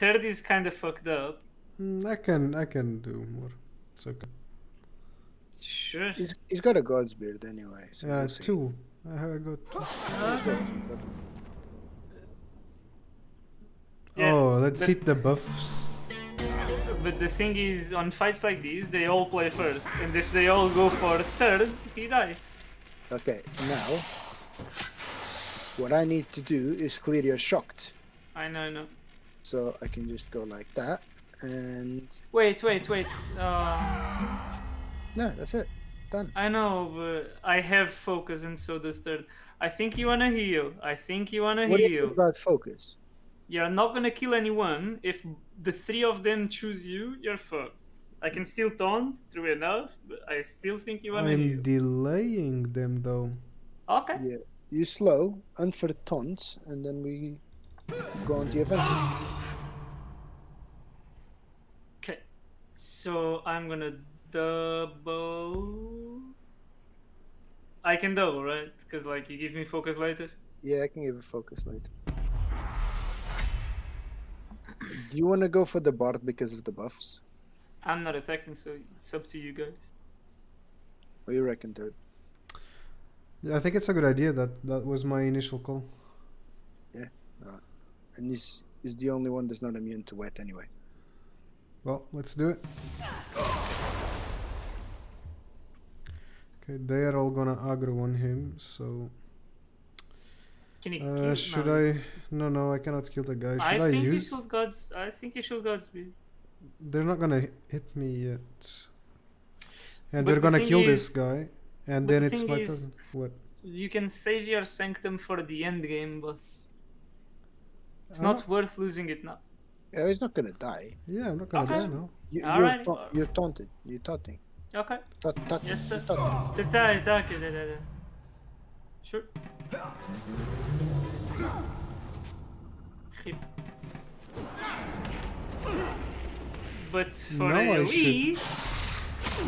Turd is kind of fucked up. Mm, I can I can do more. It's okay. Sure. He's, he's got a God's beard anyway. So Uh, we'll two. I have I got two. Okay. Yeah, oh, let's but- hit the buffs. But the thing is, on fights like these, they all play first, and if they all go for Turd, he dies. Okay, now what I need to do is clear your shocked. I know, I know. So I can just go like that, and Wait, wait, wait. Uh, no, that's it. Done. I know, but I have focus, and so does Turd. I think you wanna heal. I think you wanna What you heal. think about focus? You're not gonna kill anyone. If the three of them choose you, you're fucked. I can still taunt, true enough, but I still think you wanna I'm heal. delaying them though. Okay. Yeah, you slow, and for taunts, and then we go on to your offensive. Okay. So I'm gonna double. I can double, right? Because like you give me focus later. Yeah, I can give a focus later. Do you want to go for the bard because of the buffs? I'm not attacking, so it's up to you guys. What do you reckon, dude? Yeah, I think it's a good idea. That that was my initial call. And he's, he's the only one that's not immune to wet anyway. Well, let's do it. Okay, they are all gonna aggro on him. So, Can you? uh, kill- should no. I? No, no, I cannot kill the guy. I Should I, think use? you should gods. I think you should godspeed. They're not gonna hit me yet. And But we're the gonna thing kill this guy, and then the it's my is- turn. What? You can save your sanctum for the end game, boss. It's I'm not uh-huh. worth losing it now. Yeah, he's not gonna die. Yeah, I'm not gonna Okay. die now. You, Alright. you're, ta- you're taunted. You're taunting. Okay. Ta- ta- Yes, sir. taunting. Ta- ta- ta- da- da- da. Sure. Hip. But for Now I AoEs,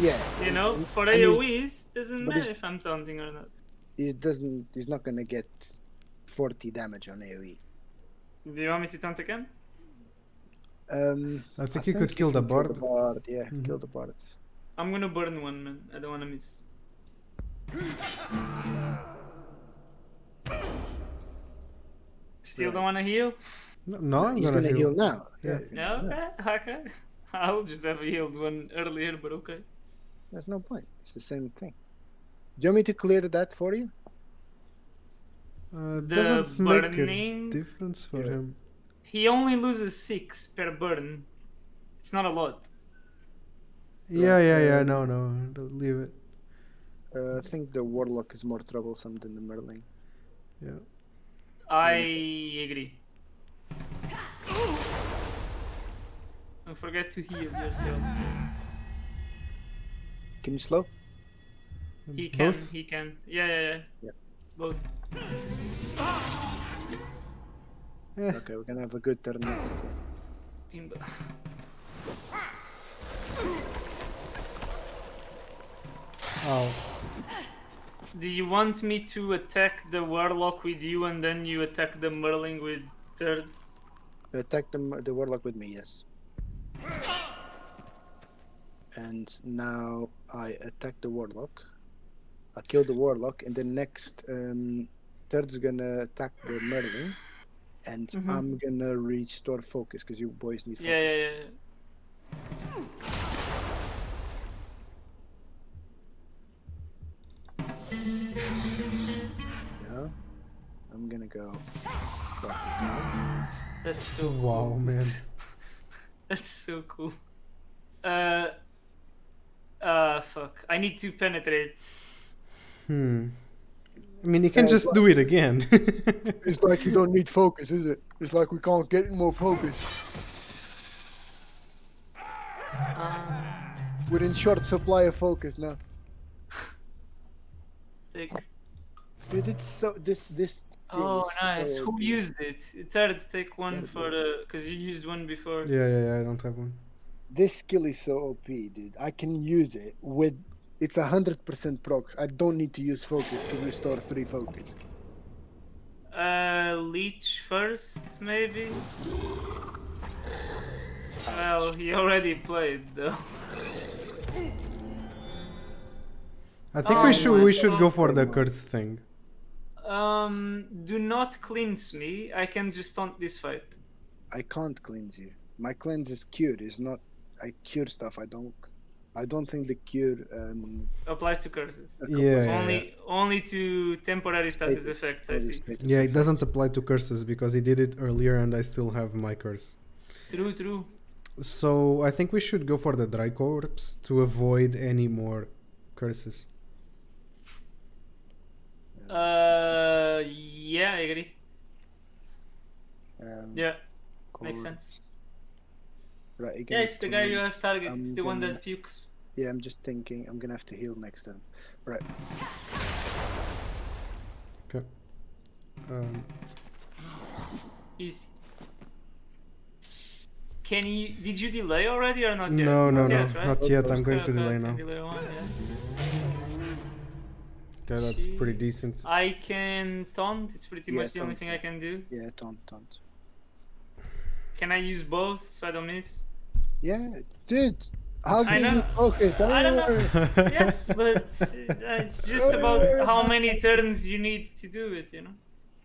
Yeah. you know, for And AoEs, doesn't matter if I'm taunting or not. He doesn't. He's not gonna get 40 damage on AOE. Do you want me to taunt again? Um, I think you could kill can the bard. the bard. Yeah, Mhm. kill the bard. I'm gonna burn one, man. I don't wanna miss. Still Right. don't wanna heal? No, no I'm He's gonna, gonna, heal. now. Yeah. Yeah, okay, okay. I will just have healed one earlier, but okay. There's no point. It's the same thing. Do you want me to clear that for you? Uh, The doesn't make a difference for Yeah. him. He only loses six per burn. It's not a lot. Yeah, yeah, yeah. um, No, no. Leave it. Uh, I think the warlock is more troublesome than the merling. Yeah. I agree. Don't forget to heal yourself. Can you slow? He can, Both? he can. Yeah, yeah, yeah. Yeah. Both. Eh, Okay, we're gonna have a good turn next. Pimba. Ow. Do you want me to attack the warlock with you and then you attack the merling with Turd? Attack the the warlock with me, yes. And now I attack the warlock. I kill the warlock, and then next um, Turd's gonna attack the merling, and Mhm. I'm gonna restore focus because you boys need focus. Yeah, yeah, yeah. yeah. Yeah. I'm gonna go. That's so Wow, cool. man. That's so cool. Uh. Uh, fuck. I need to penetrate. Hmm. I mean, you can Uh, just what- do it again. It's like you don't need focus, is it? It's like we can't get more focus. Um, We're in short supply of focus now. take. Dude, it's so this this. Oh, nice. so Who good. used it? It's hard to take one Turd, for the. Because you used one before. yeah, yeah, yeah. I don't have one. This skill is so OP, dude. I can use it with. It's a hundred percent proc. I don't need to use focus to restore three focus. Uh, leech first, maybe. Well, he already played though. I think Oh we should we should go for the curse thing. Um, do not cleanse me. I can just taunt this fight. I can't cleanse you. My cleanse is cure. It's not. I cure stuff. I don't. I don't think the cure. Um, Applies to curses. Yeah, yeah, only only to temporary status status- effects. I see. status Yeah, it doesn't apply to curses because he did it earlier and I still have my curse. True, true. So I think we should go for the dry corpse to avoid any more curses. Uh, yeah, I agree. Um, Yeah, makes sense. Right. you're Yeah, it's the guy taunt- you have target. I'm It's the one gonna- that pukes. Yeah, I'm just thinking. I'm gonna have to heal next turn. Right. Okay. Um, Easy. Can you? Did you delay already or not yet? no, no, not no, yet, right? not yet. I'm going to delay now. delay one, yeah. Okay, that's pretty decent. I can taunt. It's pretty Yeah, much the only thing I can do. Yeah, taunt, taunt. Can I use both so I don't miss? Yeah, dude. I'll I give you know. focus. Don't I don't know. yes, but uh, it's just about how many turns you need to do it. You know.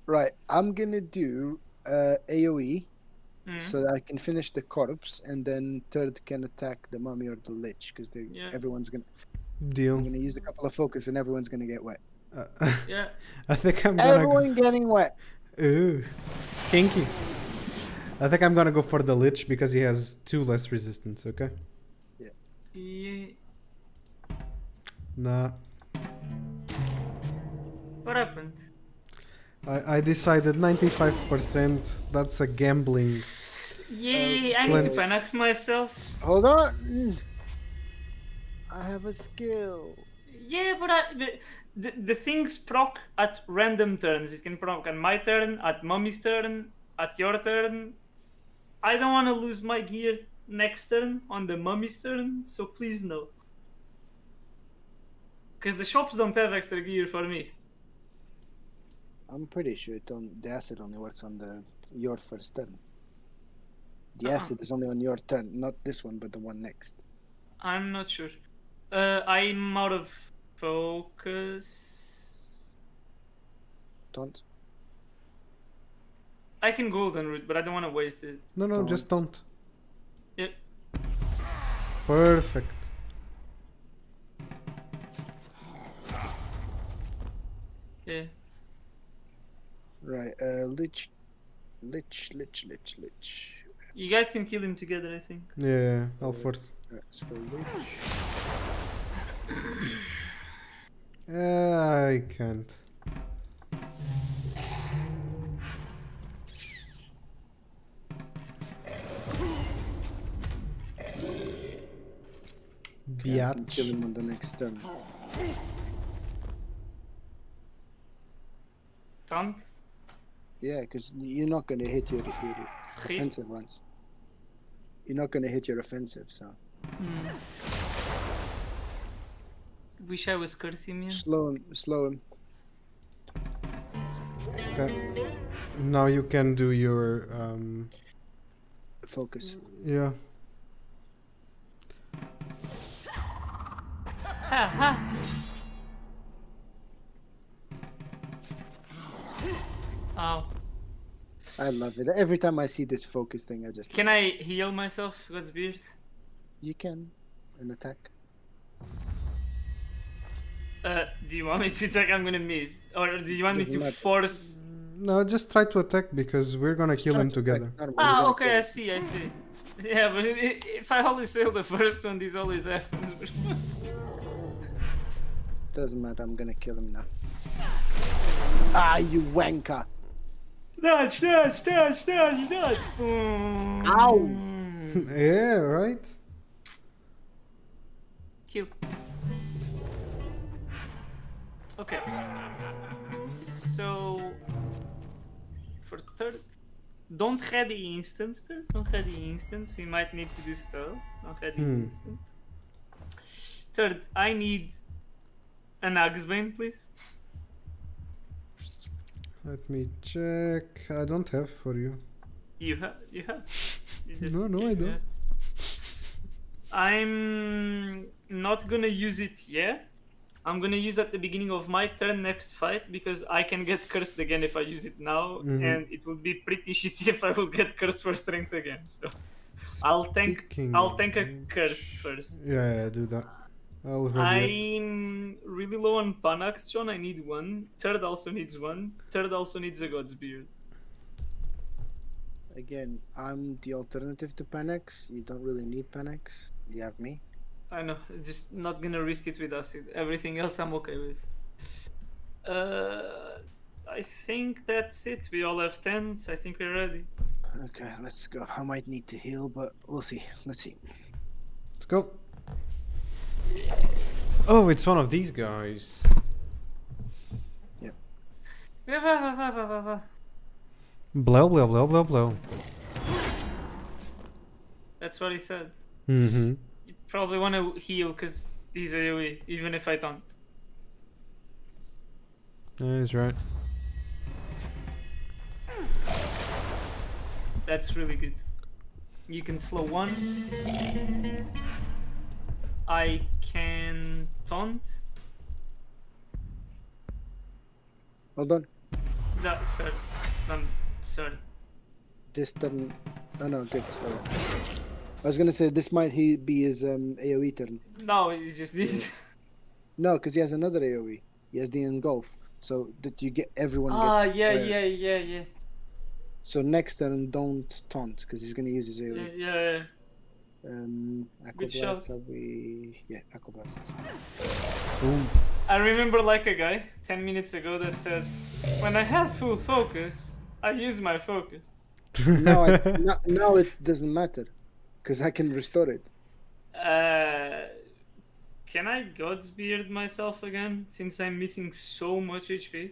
Right. I'm gonna do uh, AOE Mhm. so that I can finish the corpse, and then Turd can attack the mummy or the lich because they Yeah. everyone's gonna. Deal. I'm gonna use a couple of focus, and everyone's gonna get wet. Uh, Yeah. I think I'm gonna. Everyone getting wet. Go... Ooh, kinky. I think I'm gonna go for the lich because he has two less resistance. Okay. yeah. Nah. What happened? I, I decided 95%. That's a gambling. Yay! I uh, need to cleanse. panax myself. Hold on. I have a skill. Yeah, but I, the, the the things proc at random turns. It can proc on my turn, at mommy's turn, at your turn. I don't want to lose my gear next turn on the Mummy's turn, so please no. Because the shops don't have extra gear for me. I'm pretty sure it on the acid only works on the your first turn. The Uh-uh. acid is only on your turn, not this one, but the one next. I'm not sure. Uh, I'm out of focus. Don't. I can golden root, but I don't want to waste it. No, no, Don't. just don't. Yep. Perfect. Yeah. Right. Uh, lich, lich, lich, lich, lich. You guys can kill him together, I think. Yeah, I'll force. Right, so lich. Uh, I can't. Yeah, I can kill Biatch. him on the next turn. Taunt. Yeah, because you're not gonna hit your, your offensive ones. You're not gonna hit your offensive, so Hmm. Wish I was cursing you. slow him, slow him. Okay. Now you can do your um. Focus. Yeah. Ha ha. I love it. Every time I see this focus thing, I just Can I heal myself, God's beard? You can, an attack. Uh, do you want me to attack? I'm gonna miss. Or do you want me Doesn't to matter. force? No, just try to attack because we're gonna kill him to together. normally, Ah, okay, kill I see, I see. Yeah, but i- i- if I always fail the first one, this always happens. Doesn't matter. I'm gonna kill him now. Ah, you wanker! dodge, dodge, dodge, dodge, dodge. Mm. Ow. yeah, right. Kill. Okay. So for Turd, don't have the instant. sir. Don't have the instant. We might need to do stuff. Don't ready Hmm. instant. Turd, I need an Axbane, please. Let me check. I don't have for you. You have. You have. You No, no, I don't. I'm not gonna use it yet. I'm gonna use at the beginning of my turn next fight because I can get cursed again if I use it now, Mhm. and it would be pretty shitty if I would get cursed for strength again. So I'll tank. I'll tank a curse first. Yeah, yeah, do that. I'll ready it. I'm really low on Panax, John. I need one. Turd also needs one. Turd also needs a God's Beard. Again, I'm the alternative to Panax. You don't really need Panax. You have me. I know, just not gonna risk it with acid. Everything else I'm okay with. Uh, I think that's it. We all have tents. I think we're ready. Okay, let's go. I might need to heal, but we'll see. Let's see. Let's go. Oh, it's one of these guys. Va. Blow, blow, blow, blow, blow. That's what he said. Mm-hmm. You probably want to heal because he's AoE, even if I don't. Yeah, he's right. That's really good. You can slow one. I can taunt. Hold on. That, sorry. Um, sorry. This doesn't. Oh no, good. Sorry. I was gonna say this might he be his um, AOE turn. No, it's just this. No, because he has another AOE. He has the engulf, so that you get everyone. Ah, gets yeah, yeah, yeah, yeah, So next turn, don't taunt because he's gonna use his yeah, AOE. yeah. yeah. Um, Good Aquablast, shout. have we? Yeah, Aquablast. Boom. I remember like a guy 10 minutes ago that said, When I have full focus, I use my focus. now, I, now, now it doesn't matter, because I can restore it. Uh, can I God's Beard myself again since I'm missing so much HP?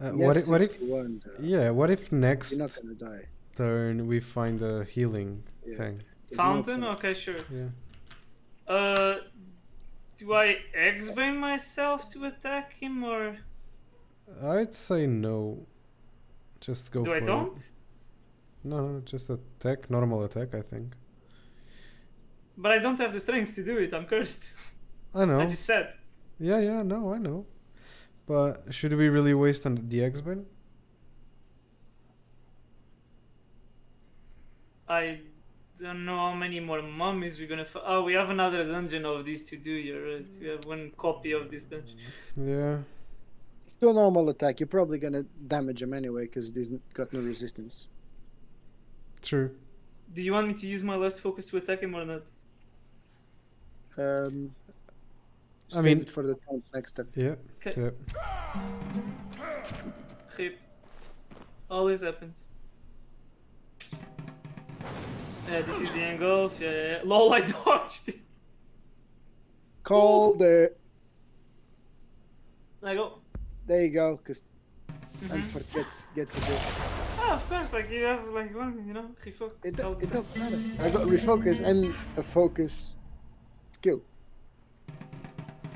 Uh, what if, what if? uh, Yeah, what if next You're not gonna die. turn we find a healing Yeah. thing? Fountain? Okay, sure. Yeah. Uh, do I X-Bane myself to attack him or I'd say no. Just go do for I it. don't? No, no, just attack, normal attack, I think. But I don't have the strength to do it. I'm cursed. I know. I just said. Yeah, yeah, no, I know. But should we really waste on the X-Men? I don't know how many more mummies we're gonna. F- oh, we have another dungeon of these to do. You're right. We have one copy of this dungeon. Yeah. Do a normal attack. You're probably gonna damage him anyway, because he's n- got no resistance. True. Do you want me to use my last focus to attack him or not? Um, I save mean- it for the taunt next turn. Yeah. Okay. Yeah. Always happens. Yeah, this is the yeah, yeah. Lol, I dodged it. Call the. I go. There you go, because Mhm. Antwerp gets gets a bit. Ah, of course, like you have like one, you know, refocus. It, do, it don't matter. I got refocus and a focus skill.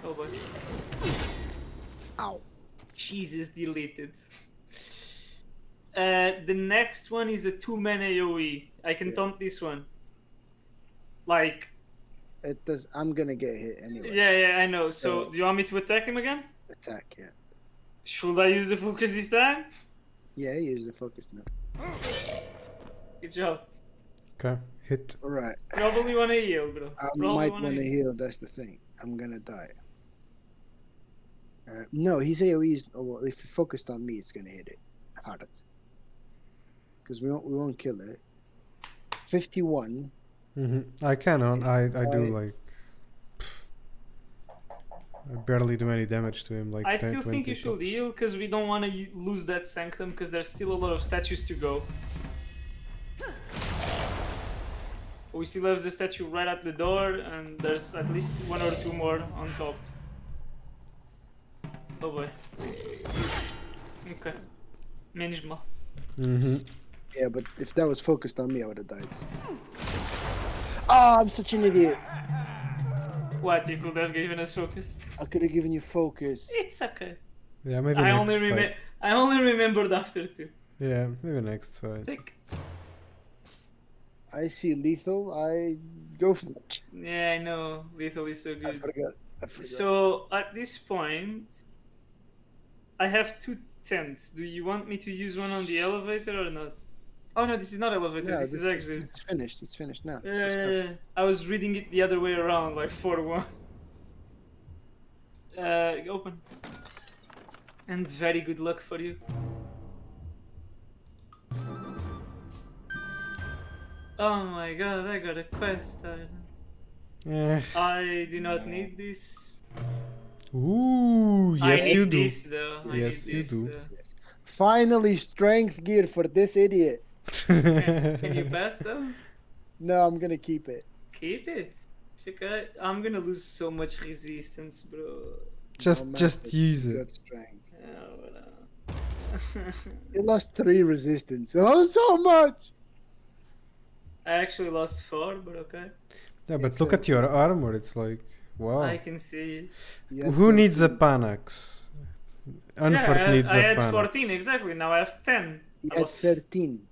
Oh boy. Ow. Jesus, deleted. Uh, the next one is a two-man AOE. I can Yeah. taunt this one. Like, It does. I'm gonna get hit anyway. yeah, yeah, I know. So, So- do you want me to attack him again? Attack. Yeah. Should I use the focus this time? Yeah. Use the focus now. Good job. Okay. Hit. All right. Probably want to heal, bro. I Probably might wanna want to heal. That's the thing. I'm gonna die. Uh, no, his AOE is. Oh, well, if he focused on me, it's gonna hit it hard. Because we won't. We won't kill it. Fifty-one. hmm I cannot. I I do I- like. I barely do any damage to him. Like I 10, still think you should heal because we don't want to lose that sanctum because there's still a lot of statues to go. We still have the statue right at the door, and there's at least one or two more on top. Oh boy. Okay. Menos mal. Mm-hmm. Yeah, but if that was focused on me, I would have died. Ah, I'm such an idiot. What, you could have given us focus? I could have given you focus. It's okay. Yeah, maybe I next only fight. remember. I only remembered after two. Yeah, maybe next fight. Take. I see lethal. I go for it. Yeah, I know. Lethal is so I good. forgot. I forgot. So at this point, I have two tents. Do you want me to use one on the elevator or not? Oh no, this is not elevator. Yeah, this is actually. It's finished. It's finished now. Let's go. Uh, I was reading it the other way around, like four one. Uh, open. And very good luck for you. Oh my god, I got a quest. I, Eh. I do not need this. Ooh, yes you do. This, Yes, you do. though. Finally, strength gear for this idiot. Can, can you pass though? No, I'm gonna keep it. Keep it. Okay. I'm gonna lose so much resistance, bro. just No just use it. got strength. Oh, yeah, whatever. You lost three resistance. Oh, so much. I actually lost four, but okay. Yeah, but It's look a- at your armor. It's like wow. I can see it. You had Who needs a Panax? Unferth yeah, I, needs I a had Panax. 14 exactly. Now I have 10. You I had was- 13.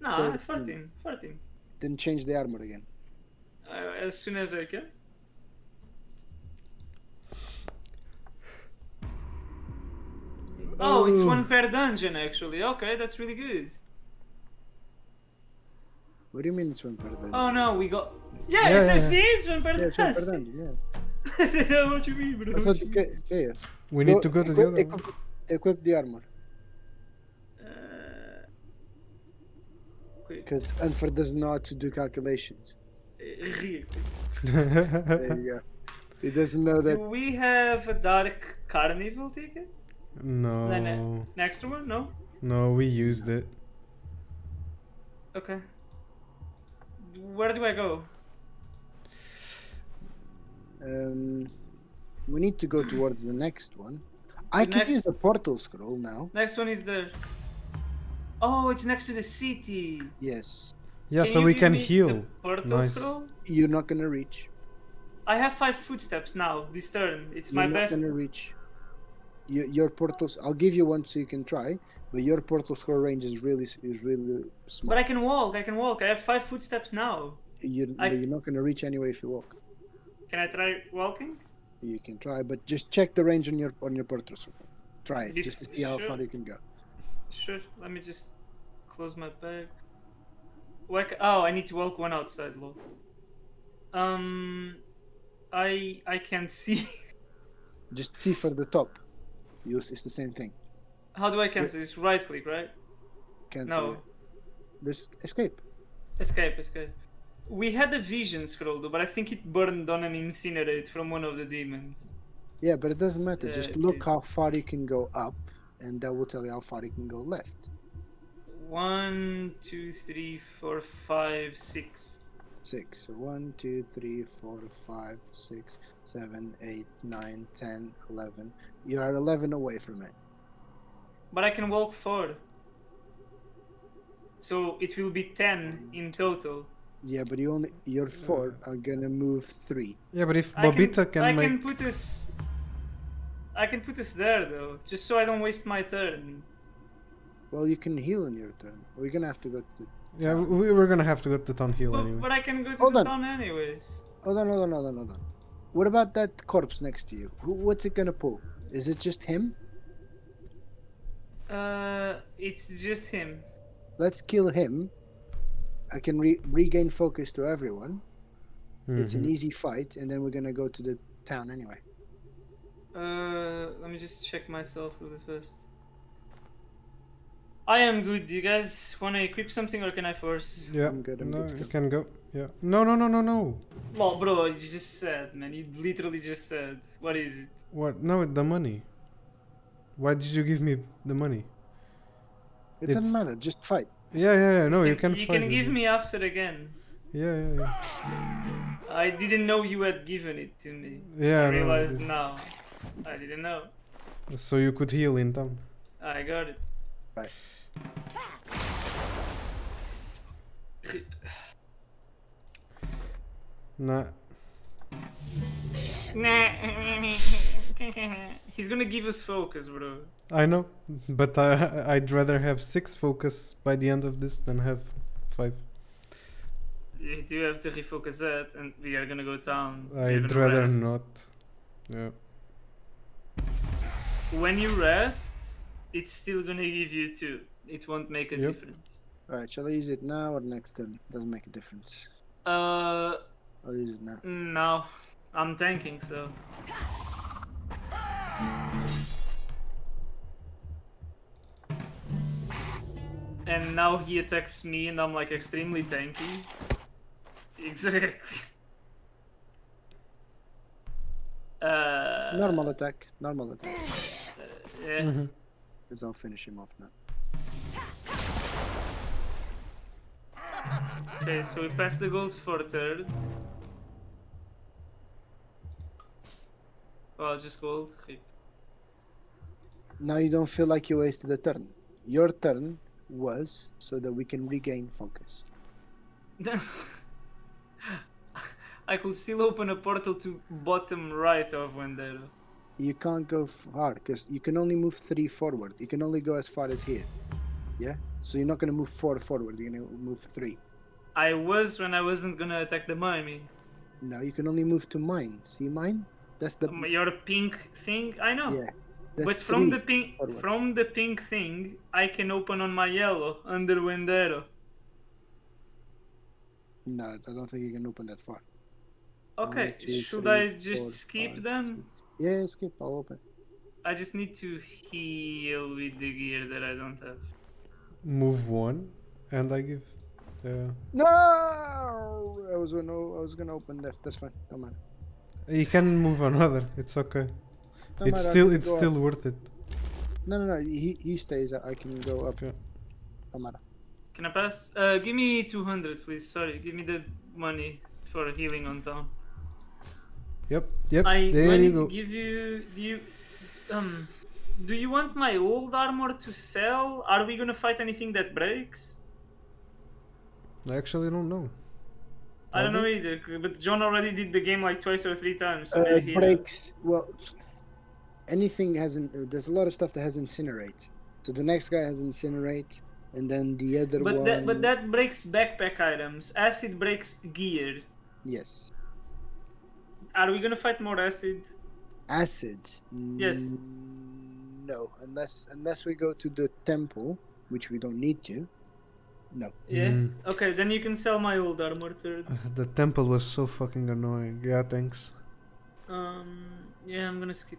No, I had 13. 14. 14. Then change the armor again. Uh, as soon as I can. Oh, it's one per dungeon actually. Okay, that's really good. What do you mean it's one per dungeon? Oh no, we got. Yeah, Yeah, it's, yeah, a it's one per yeah, it's one per dungeon. dungeon. Yeah. I don't what you mean, bro. I thought you ca- chaos. We need to go to the equip, other one. equip, equip the armor Uh, quick, because Unferth does not do calculations. uh, real quick. There you go. He doesn't know that. Do we have a dark carnival ticket? no, No, no. An one? No. no, we used it. Okay. Where do I go? Um, we need to go towards the next one. I The can use the portal scroll now. Next one is there. Oh, it's next to the city. Yes. Yeah, Can so we can heal. Nice. scroll? You're not gonna reach. I have five footsteps now. This turn, it's You're my not best. gonna reach. Your, your portals. I'll give you one so you can try, but your portal scroll range is really is really small. But I can walk. I can walk. I have five footsteps now. You're, I- you're not gonna reach anyway if you walk. Can I try walking? You can try, but just check the range on your on your portal scroll. Try it If- just to see how sure. far you can go. Sure. Let me just close my bag. Whack. Oh, I need to walk one outside. Low. Um, I I can't see. Just see for the top. Use it's the same thing. How do I cancel? It's right click, right? Cancel. No. Just escape. Escape, escape. We had a vision scroll though, but I think it burned on an incinerate from one of the demons. Yeah, but it doesn't matter. Yeah, Just look did. how far you can go up, and that will tell you how far you can go left. One, two, three, four, five, six. Six. So one, two, three, four, five, six, seven, eight, nine, ten, eleven. You are eleven away from it. But I can walk four. So it will be ten in total. Yeah, but you only your four are gonna move three. Yeah, but if I can, Bobita can, I make can put us. I can put this there though, just so I don't waste my turn. Well, you can heal in your turn. We're gonna have to go to. yeah, we we're gonna have to go to the Town Hill But, anyway. but I can go to Hold the on. town anyways. Hold on, hold on, hold on, hold on. What about that corpse next to you? Who, what's it gonna pull? Is it just him? Uh, it's just him. Let's kill him. I can re- regain focus to everyone. It's an Mhm. easy fight, and then we're gonna go to the town anyway. Uh, let me just check myself a really first. I am good. Do you guys want to equip something or can I force? Yeah, I'm good, I'm no, good. you can go. Yeah. No, no, no, no, no. Well, bro, you just said, man. You literally just said. What is it? What? No, the money. Why did you give me the money? It It's- doesn't matter. Just fight. Yeah, yeah, yeah. No, you Can- can. You fight can it. give me after again. Yeah, yeah, yeah. I didn't know you had given it to me. Yeah, I realized it- now. I didn't know. So you could heal in town. I got it. Right. Nah. He's gonna give us focus, bro. I know, but I, I'd rather have six focus by the end of this than have five. you do have to refocus that, and we are gonna go down. I'd rather rest. not. Yeah. When you rest, it's still gonna give you two. It won't make a Yep. difference. Alright, shall I use it now or next turn? Doesn't make a difference. Uh, I'll use it now. no, I'm tanking, so. And now he attacks me, and I'm like extremely tanky. Exactly. Uh, Normal attack. Normal attack. Mm-hmm. yeah. Because I'll finish him off now. Okay, so we passed the gold for Turd. Well, just gold. Rip. Now you don't feel like you wasted a turn. Your turn was so that we can regain focus. I could still open a portal to bottom right of Wendero. You can't go far because you can only move three forward. You can only go as far as here. Yeah? So you're not going to move four forward, you're going to move three. I was when I wasn't gonna attack the Miami. Now you can only move to mine. See mine? That's the. Um, Your pink thing, I know. Yeah. But from the pink, forward. from the pink thing, I can open on my yellow under Wendero. No, I don't think you can open that far. Okay, One, two, should three, I just four, skip five, then? six. Yeah, skip. I'll open. I just need to heal with the gear that I don't have. Move one, and I give. Uh, No! I was gonna, I was gonna open that. That's fine. Don't matter. you can move another. It's okay. Don't it's matter, still it's go up. still worth it. No, no, no. He, he stays. I can go up. Okay. Don't matter. Can I pass? Uh, give me 200, please. Sorry, give me the money for healing on town. Yep. Yep. I there I need go. to give you. Do you, um, do you want my old armor to sell? Are we gonna fight anything that breaks? I actually don't know. I don't know either. But John already did the game like twice or three times. So Uh, maybe he- breaks. Well, anything has an. Uh, there's a lot of stuff that has incinerate. So the next guy has incinerate, and then the other But one. that but that breaks backpack items. Acid breaks gear. Yes. Are we gonna fight more acid? Acid. Yes. Mm, No, unless unless we go to the temple, which we don't need to. No. Yeah. Mm. Okay, then you can sell my old armor Turd. The temple was so fucking annoying. Yeah, thanks. Um. Yeah, I'm gonna skip.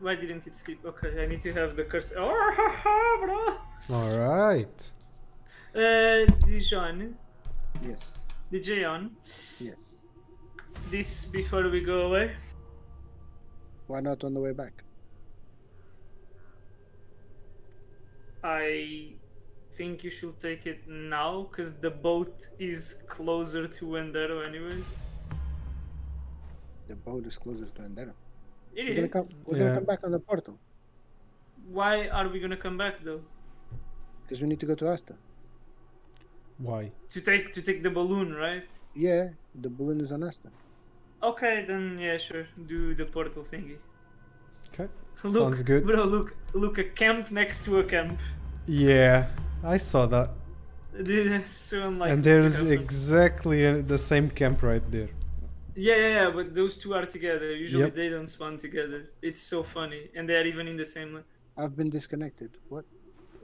Why didn't it skip? Okay, I need to have the curse. Oh, haha, bro. All right. Uh, Dijon, Yes. Dijon, Yes. This before we go away. Why not on the way back? I think you should take it now, because the boat is closer to Wendero, anyways. The boat is closer to Wendero. It We're gonna come. We're Yeah. gonna come back on the portal Why are we gonna come back though? because we need to go to Asta. Why? To take to take the balloon, right? Yeah, the balloon is on Asta. Okay, then yeah, sure. Do the portal thingy. Okay. Look, Sounds good. bro. Look, look, a camp next to a camp. Yeah, I saw that. Dude, so unlikely. and there's exactly uh, the same camp right there. Yeah, yeah, yeah, but those two are together. Usually Yep. they don't spawn together. It's so funny, and they are even in the same. I've been disconnected. What?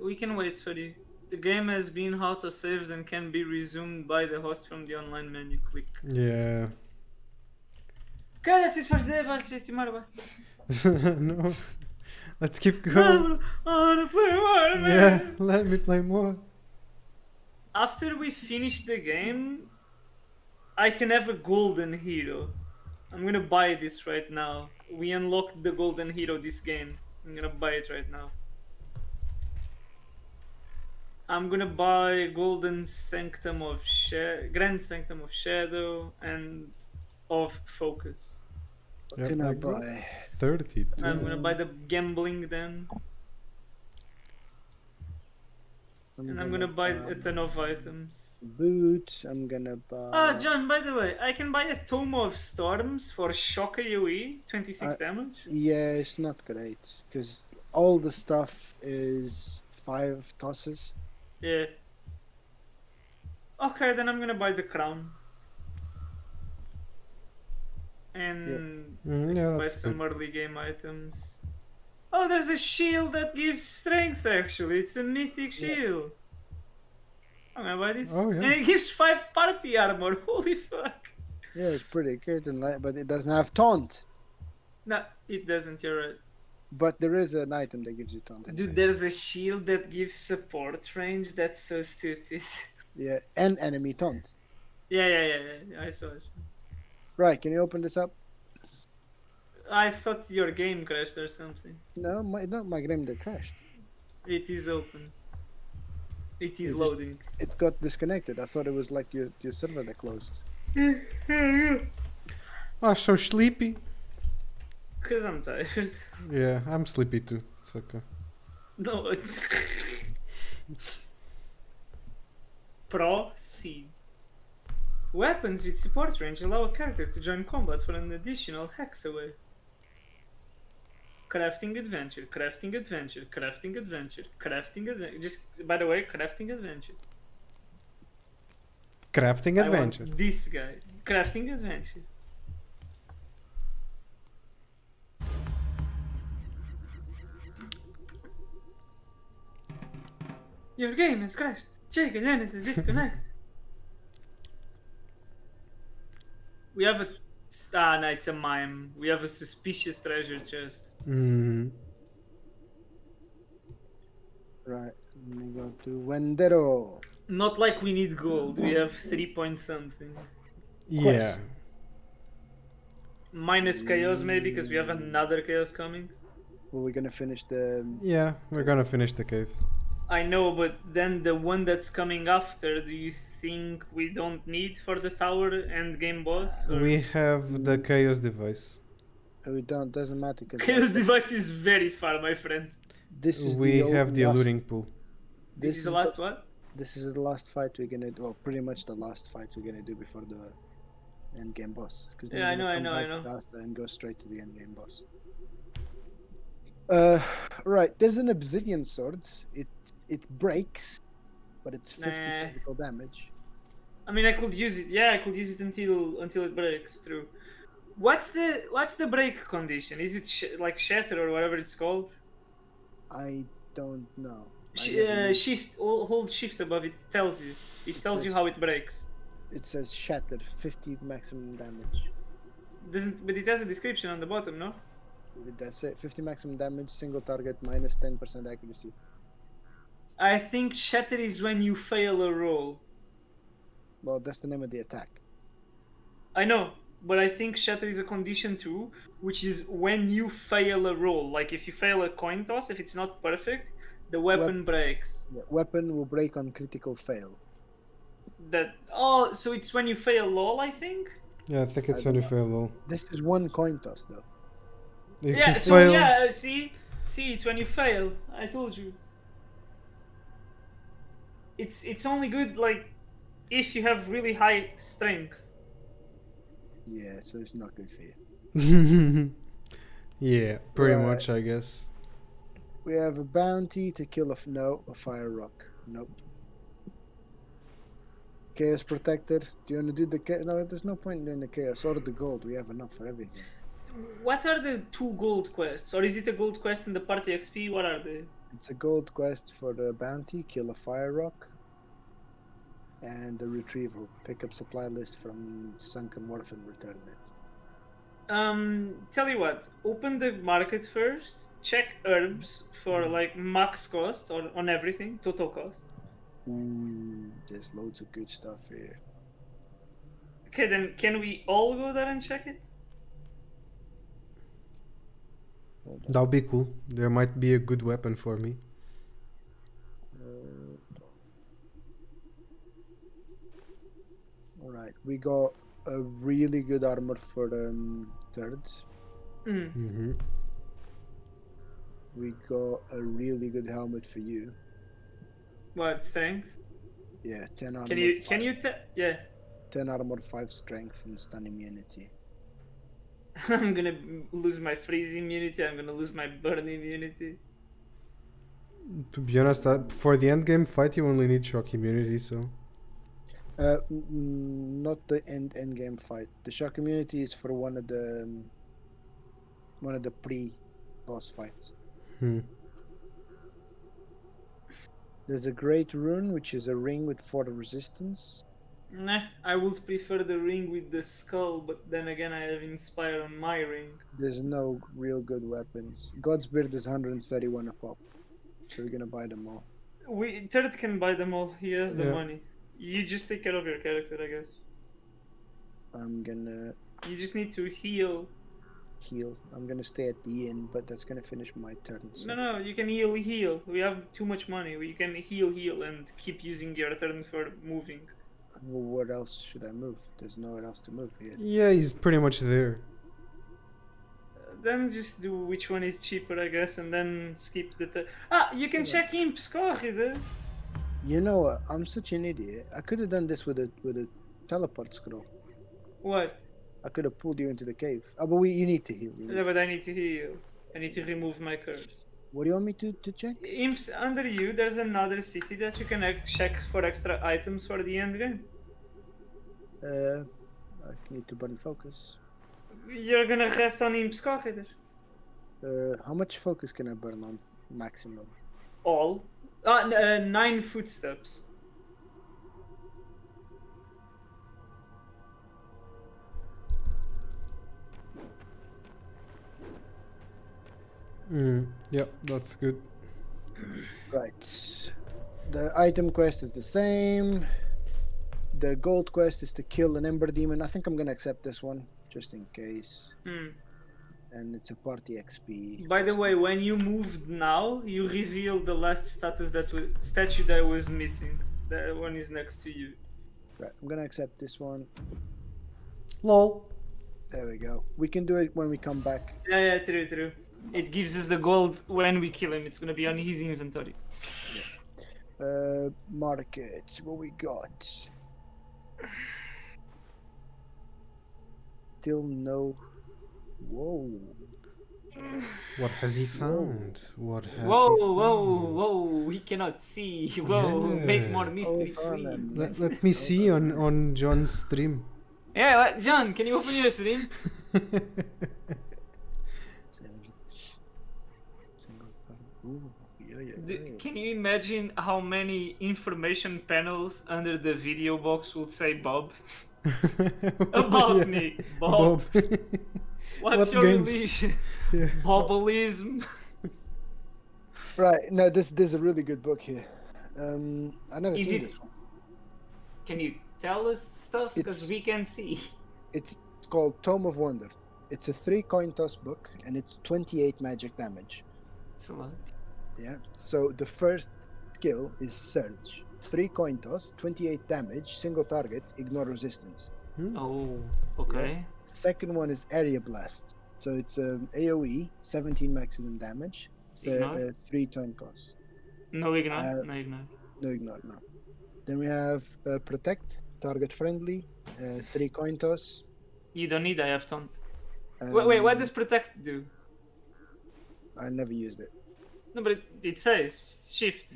We can wait for you. The game has been auto-saved and can be resumed by the host from the online menu. Click. Yeah. Ok, that's it for today. Vais estimar, vai. no. Let's keep I going. wanna play more, man. Yeah, let me play more. After we finish the game, I can have a golden hero. I'm gonna buy this right now. We unlocked the golden hero this game. I'm gonna buy it right now. I'm gonna buy Golden Sanctum of Grand Sanctum of Shadow and of Focus. What Yep, can I I got- buy? 32. I'm gonna buy the gambling then, and I'm gonna buy a ton of items. boot. I'm gonna buy. Ah, John, by the way, I can buy a Tome of Storms for Shock AoE, 26 I- damage. Yeah, it's not great because all the stuff is five tosses. Yeah. Okay, then I'm gonna buy the crown. And Mm, yeah, buy some good. early game items. Oh, there's a shield that gives strength actually. It's a mythic Yeah. shield. I'm gonna buy this. Oh, yeah. And it gives 5 party armor. Holy fuck. Yeah, it's pretty good, and like, but it doesn't have taunt. No, it doesn't, you're right. But there is an item that gives you taunt. Dude, anyway. there's a shield that gives support range. That's so stupid. Yeah, and enemy taunt. yeah, yeah, yeah, yeah. I saw it. Right, can you open this up? I thought your game crashed or something. No, my not my game that crashed. It is open. It is It is- loading. It got disconnected. I thought it was like your your server that closed. Oh, so sleepy. Cause I'm tired. Yeah, I'm sleepy too. It's okay. No, it's Proceed. Weapons with support range allow a character to join combat for an additional hex away. Crafting adventure, crafting adventure, crafting adventure, crafting adventure. Just by the way, crafting adventure. Crafting adventure. this guy. Crafting adventure. Your game has crashed. Check Genesis disconnect. We have a ah no, it's a mime. We have a suspicious treasure chest. Mm. Right, let me go to Wendero. Not like we need gold. We have three point something. Yeah. Quest. Minus chaos maybe because we have another chaos coming. Well, we're gonna finish the. Yeah, we're gonna finish the cave. I know, but then the one that's coming after, do you think we don't need for the tower end game boss? Or... We have the chaos device. uh, We don't. Doesn't matter. 'cause Chaos device is very far, my friend. This is We the have the last- eluding pool. This, is the last one. This is the last fight we're gonna do. Well, pretty much the last fight we're gonna do before the end game boss. Because Yeah, I know, I know, I know. And go straight to the end game boss. Uh, right. There's an obsidian sword. It it breaks, but it's 50 Nah. physical damage. I mean, I could use it. Yeah, I could use it until until it breaks. True. What's the what's the break condition? Is it sh- like shatter or whatever it's called? I don't know. Sh- uh, shift. Hold shift above it. Tells you. It tells you says- how it breaks. It says shatter, 50 maximum damage. Doesn't but it has a description on the bottom, no? That's it. 50 maximum damage, single target, minus 10% accuracy. I think shatter is when you fail a roll. Well, that's the name of the attack. I know, but I think shatter is a condition too, which is when you fail a roll. Like if you fail a coin toss, if it's not perfect, the weapon breaks. Yeah, weapon will break on critical fail. That oh, so it's when you fail lol, I think. Yeah, I think it's I when you don't fail low. This is one coin toss though. If yeah, so fail, yeah, see, see, it's when you fail. I told you. It's it's only good like if you have really high strength. Yeah, so it's not good for you. yeah, pretty Right. much, I guess. We have a bounty to kill a f- no, a fire rock. Nope. Chaos Protector. Do you want to do the cha- no? There's no point in doing the chaos or the gold. We have enough for everything. What are the two gold quests, or is it a gold quest in the party XP? What are they? It's a gold quest for the bounty. Kill a fire rock. And the retrieval. Pick up supply list from sunken wharf and return it. Um, tell you what, open the market first, check herbs for like max cost or on everything, total cost. Ooh, there's loads of good stuff here. Okay, then can we all go there and check it? Hold on. That would be cool. There might be a good weapon for me. Uh, Alright, we got a really good armor for the um, thirds. Mm. hmm We got a really good helmet for you. What strength? Yeah, 10 armor. Can you five- can you? Yeah, 10 armor, 5 strength, and stun immunity. I'm gonna lose my freeze immunity. I'm gonna lose my burn immunity. To be honest, that, for the end game fight, you only need shock immunity, so. Uh, not the end end game fight. The shock immunity is for one of the um, one of the pre boss fights. Hmm. There's a great rune, which is a ring with four resistance. Nah, I would prefer the ring with the skull, but then again, I have inspire on my ring. There's no real good weapons. God's Beard is 131 a pop, so we're gonna buy them all. We Turd can buy them all. He has the Yeah. money. You just take care of your character, I guess. I'm gonna You just need to heal. heal. I'm gonna stay at the inn, but that's gonna finish my turn. So. No, no, you can heal, heal. We have too much money. You can heal, heal, and keep using your turn for moving. Well, where else should I move? There's nowhere else to move here. Yeah, he's pretty much there. Then just do which one is cheaper, I guess, and then skip the. T- ah, you can Yeah. check Imp's corridor. You know what? I'm such an idiot. I could have done this with a with a teleport scroll. What? I could have pulled you into the cave. Oh, but we you need to heal. You need Yeah, to- but I need to heal. You. I need to remove my curse. What do you want me to, to check? Imps, under you, there's another city that you can check for extra items for the end game. Uh, I need to burn focus. You're gonna rest on Imp's corridor. Uh, how much focus can I burn on maximum? All. N- uh, nine footsteps. Mm. Yep, that's good. Right. The item quest is the same. The gold quest is to kill an ember demon. I think I'm gonna accept this one just in case. Hmm. And it's a party XP. By the way, when you moved now, you reveal the last status that was statue that was missing. That one is next to you. Right, I'm gonna accept this one. Lol. There we go. We can do it when we come back. Yeah, yeah, true, true. It gives us the gold when we kill him. It's gonna be on his inventory. Uh, market. What we got? Still no. Whoa. What has he found? What has Whoa, he whoa, found? whoa! We cannot see. Whoa! Make more mystery, Hold please. Let, let me see on, on John's stream. Yeah, John, can you open your stream? Single target. Ooh, yeah, yeah, D- yeah. Can you imagine how many information panels under the video box would say Bob? About Yeah. me, Bob. Bob. What's What your games? religion? yeah. Bobbleism. Right. No, this this is a really good book here. Um, I never Is seen it- this. Can you tell us stuff? Because we can see. It's it's called Tome of Wonder. It's a three coin toss book, and it's 28 magic damage. It's a lot. Yeah. So the first skill is Surge. Three coin toss, 28 damage, single target, ignore resistance. Oh, okay. Second one is Area Blast. So it's um, AoE, 17 maximum damage, the, Ignore? uh, three turn cost. No ignore. Uh, no ignore. No ignore, no. Then we have uh, Protect, target friendly, uh, three coin toss. You don't need I have taunt. wait, wait, what um, does protect do? I never used it. No, but it, it says shift.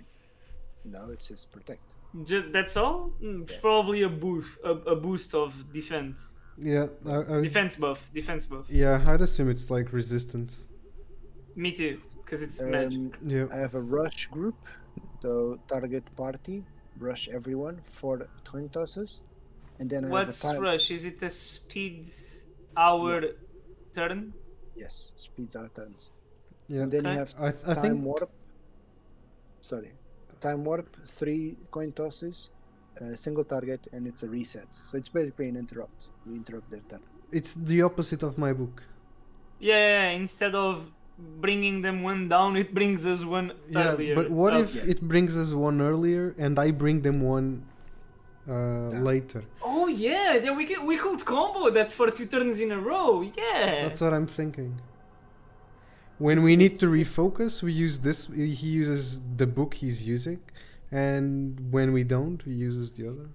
No, it says Protect. Just, that's all? Mm, Yeah. Probably a boost, a, a boost of defense. Yeah, I, I, Defense buff, defense buff. yeah, I'd assume it's like resistance. Me too, because it's magic. Um, Yeah. I have a rush group, so target party, rush everyone for coin tosses, and then I What's have a rush? Is it a speed hour turn? Yes, speeds our turns. Yeah. And then Okay. you have I, I time think warp. Sorry, time warp, three coin tosses, uh, single target, and it's a reset. So it's basically an interrupt. You interrupt their turn. it's the opposite of my book. Yeah, yeah, yeah, instead of bringing them one down, it brings us one Yeah, earlier. but what up. if it brings us one earlier and I bring them one uh, later? Oh yeah, then we could we could combo that for two turns in a row. Yeah. That's what I'm thinking. When we need to refocus, we use this. He uses the book he's using, and when we don't, he uses the other.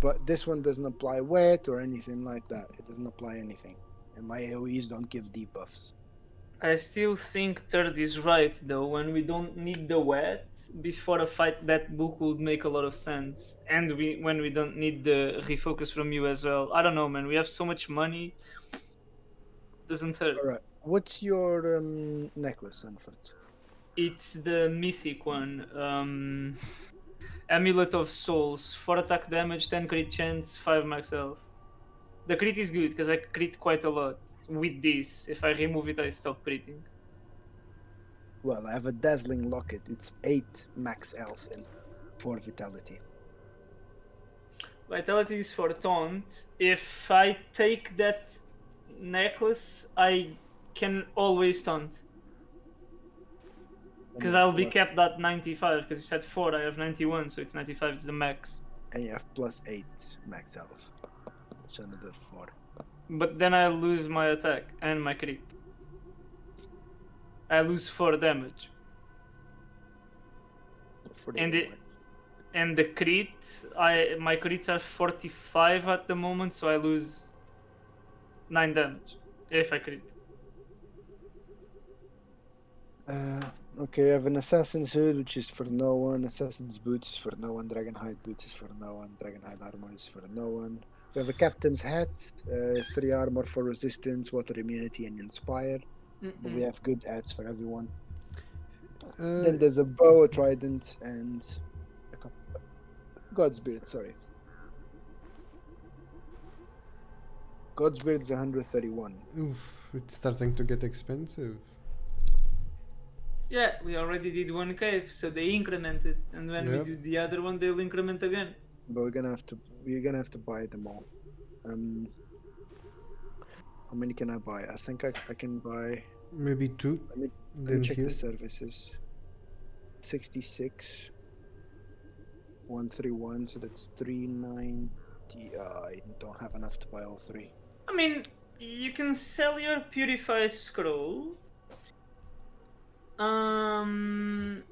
But this one doesn't apply wet or anything like that. It doesn't apply anything. And my AoEs don't give debuffs. I still think Turd is right though. When we don't need the wet before a fight, that book would make a lot of sense. And we when we don't need the refocus from you as well. I don't know, man. We have so much money. Doesn't hurt. All right. What's your um, necklace, Unferth? It's the mythic one. Um, Amulet of Souls. Four attack damage, ten crit chance, five max health. The crit is good because I crit quite a lot with this. If I remove it, I stop critting. Well, I have a dazzling locket. It's eight max health and four vitality. Vitality is for taunt. If I take that necklace, I can always taunt. Because I'll be kept at 95, because you said 4, I have 91, so it's 95, it's the max. And you have plus eight max health. So another four. But then I lose my attack and my crit. I lose 4 damage. And the And the crit, I my crits are 45 at the moment, so I lose 9 damage if I crit. Uh, okay, I have an assassin's hood, which is for no one. Assassin's boots is for no one. Dragonhide boots is for no one. Dragonhide armor is for no one. We have a captain's hat, uh, three armor for resistance, water immunity, and inspire. But we Mm-mm. have good hats for everyone. Uh, Then there's a bow, a trident, and a God's beard. Sorry, God's beard's 131. oof, it's starting to get expensive. Yeah, we already did one cave, so they incremented, and when Yep. we do the other one, they'll increment again. But we're gonna have to we're gonna have to buy them all. Um, how many can I buy? I think I, I can buy. Maybe two. Let me- Let then me check here. the services. 66. 131, so that's 390. Uh, I don't have enough to buy all three. I mean, you can sell your Purify Scroll. Um.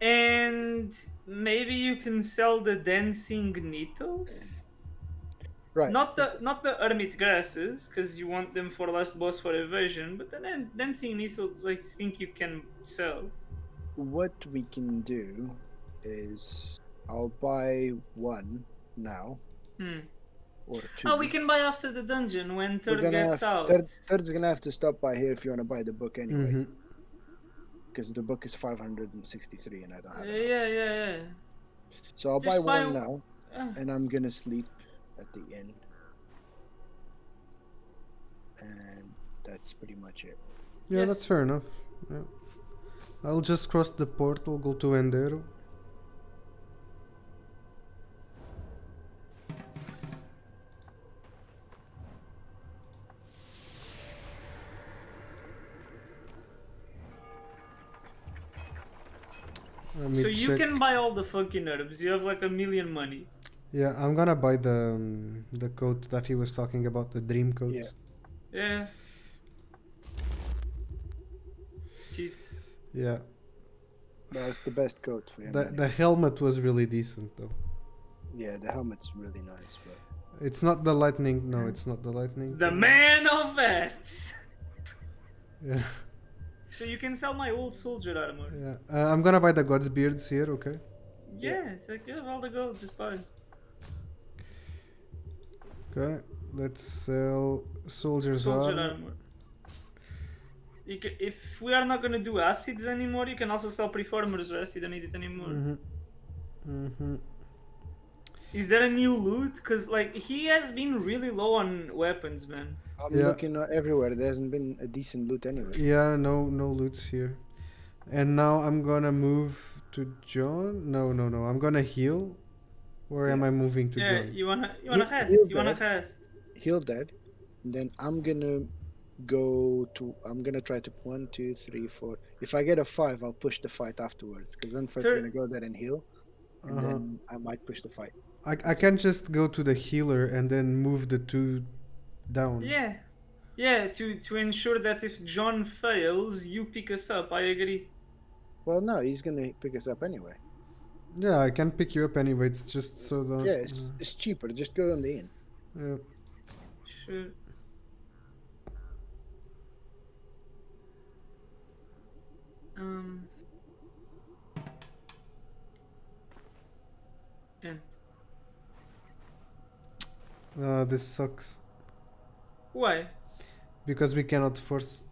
And maybe you can sell the Dancing Needles. Right. Not the not the Hermit Grasses, because you want them for last boss for evasion, but the dan- Dancing Needles I think you can sell. What we can do is I'll buy one now Hmm. or two. Oh, we can buy after the dungeon when We're Turd gets have, out. Turd, Turd's gonna have to stop by here if you want to buy the book anyway, Mhm. Because the book is 563 and I don't have Yeah, it. yeah, yeah, yeah. So I'll Just buy buy one w- now, and I'm gonna sleep at the inn. And that's pretty much it. Yeah, Yes. that's fair enough. Yeah. I'll just cross the portal, go to Wendero. So you check. can buy all the fucking herbs. You have like a million money. Yeah, I'm gonna buy the um, the coat that he was talking about, the dream coat. Yeah. Yeah. Jesus. Yeah. That's the best coat for him. The the helmet was really decent though. Yeah, the helmet's really nice, but It's not the lightning. No, it's not the lightning. The man of vets. Yeah, So you can sell my old soldier armor. yeah. Uh, I'm gonna buy the god's beards here. Okay. Yeah, it's like you have all the gold, just buy. Okay. Let's sell soldier's Soldier armor. armor. You ca if we are not gonna do acids anymore, you can also sell preformer's rest. You don't need it anymore. Mm-hmm. Mm-hmm. Is there a new loot? Cause like he has been really low on weapons, man. I'm Yeah. looking uh, everywhere. There hasn't been a decent loot anyway. Yeah, no, no loots here. And now I'm gonna move to John. No, no, no. I'm gonna heal. Where am I moving to yeah, John? you wanna you wanna Heal- cast. heal You wanna that. cast. Heal that, then I'm gonna go to. I'm gonna try to one, two, three, four. If I get a five, I'll push the fight afterwards. Because then first Sure. gonna go there and heal, and Uh-huh. then I might push the fight. I I can just go to the healer and then move the two down. Yeah. Yeah, to, to ensure that if John fails, you pick us up. I agree. Well, no, he's going to pick us up anyway. Yeah, I can pick you up anyway. It's just so that. Yeah, it's, uh, it's cheaper. Just go on the inn. Yeah. Sure. Um. Yeah. Uh, this sucks. Why? because we cannot force.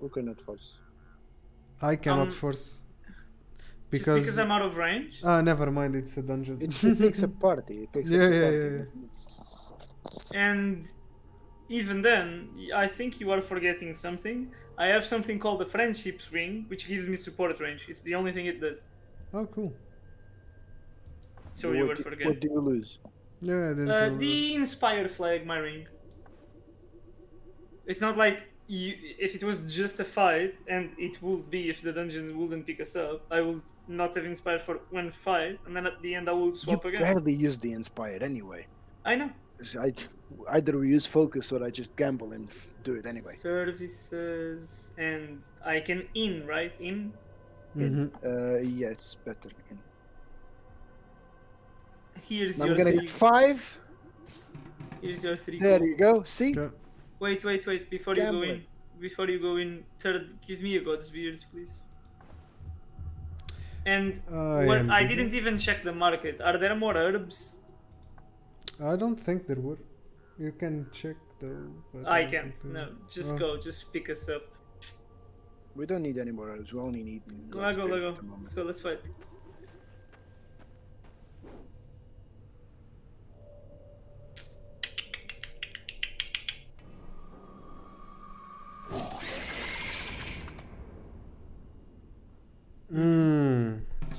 Who cannot force? I cannot Um, force Just because. because I'm out of range? Ah, never mind. It's a dungeon. It, it picks a party. It picks Yeah, a yeah, party. yeah, And even then, I think you are forgetting something. I have something called the friendship swing, which gives me support range. It's the only thing it does. oh, cool. So what, you were forgetting. what do you lose? Yeah, I didn't Uh, the inspired flag, my ring. It's not like you. If it was just a fight, and it would be if the dungeon wouldn't pick us up, I would not have inspired for one fight, and then at the end I would swap you again. barely use the inspired anyway. I know. I, either we use focus or I just gamble and do it anyway. Services and I can in right in. Mhm. Uh, yeah, it's better. In. Here's I'm your gonna three. get five. Here's your three. There you go. See? Okay. Wait, wait, wait! Before you go in, before you go in, Turd, give me a God's beard, please. And I what, am I didn't even check the market. Are there more herbs? I don't think there were. You can check though. but I can't. think No, just Oh. go. Just pick us up. We don't need any more herbs. We only need. Go, God's go, Spirit go, at go. Let's go. Let's fight.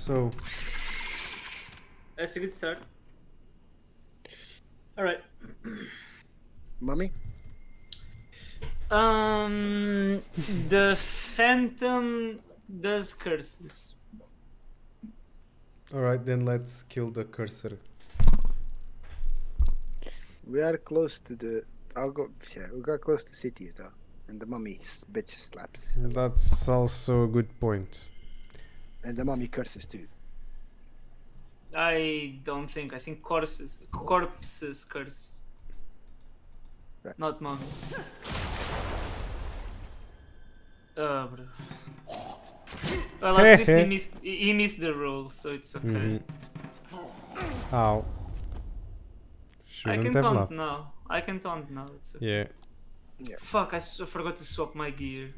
So That's a good start. All right. Mummy? Um, the phantom does curses. all right, then let's kill the cursor. We are close to the. I'll go. Yeah, we got close to cities though, and the mummy bitch slaps, That's also a good point. And the mummy curses too. I don't think. I think corpses, corpses curse. Right. Not mummies. Uh, bro. Well, at least he missed. He he missed the rule, so it's okay. Mhm. Ow. I Shouldn't can taunt left. now. I can taunt now. It's okay. Yeah. Fuck! I, s- I forgot to swap my gear.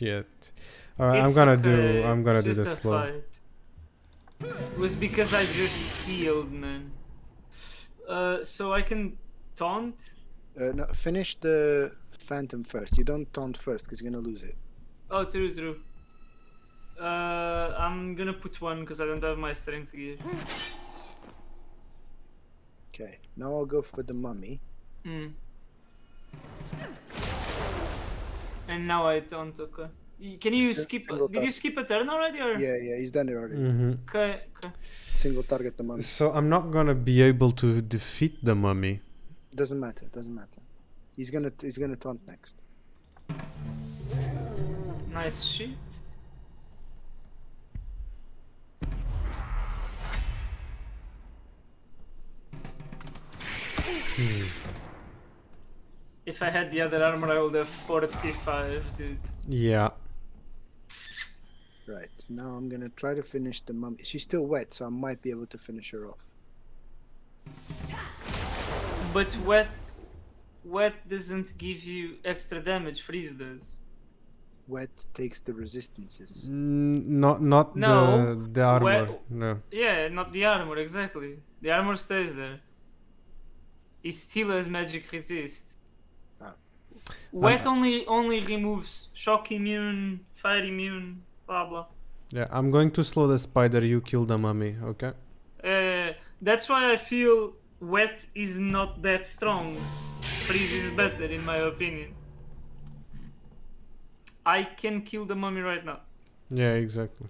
Shit. Alright, I'm gonna okay, do. I'm gonna it's do this slow. fight. It was because I just healed, man. Uh, so I can taunt. Uh, no, finish the phantom first. You don't taunt first because you're gonna lose it. Oh, true, true. Uh, I'm gonna put one because I don't have my strength gear. Okay. Now I'll go for the mummy. Hmm. And now I don't, Okay. Can you Still skip? single Did you skip a turn already, or? Yeah, yeah, he's done it already. hmm Okay. Okay. Single target the mummy. So I'm not gonna be able to defeat the mummy. Doesn't matter. Doesn't matter. He's gonna he's gonna taunt next. Nice shit. If I had the other armor, I would have 45, dude. Yeah. Right. Now I'm gonna try to finish the mummy. She's still wet, so I might be able to finish her off. But wet, wet doesn't give you extra damage. Freeze does. Wet takes the resistances. Mm, not not No, the the armor. where- No. Yeah, not the armor exactly. The armor stays there. It still has magic resist. Ah. Wet only only removes shock immune, fire immune, blah blah. Yeah, I'm going to slow the spider. You kill the mummy. Okay. Uh, that's why I feel wet is not that strong. Freeze is better in my opinion. I can kill the mummy right now. Yeah, exactly.